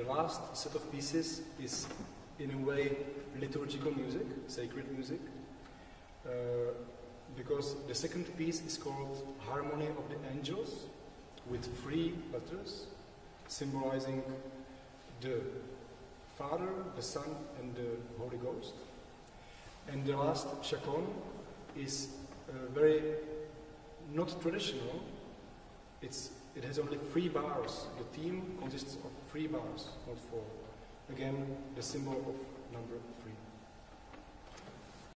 The last set of pieces is, in a way, liturgical music, sacred music, uh, because the second piece is called Harmony of the Angels, with three letters, symbolizing the Father, the Son, and the Holy Ghost. And the last chaconne is uh, very not traditional. It's, it has only three bars. The theme consists of three bars, not four. Again, the symbol of number three.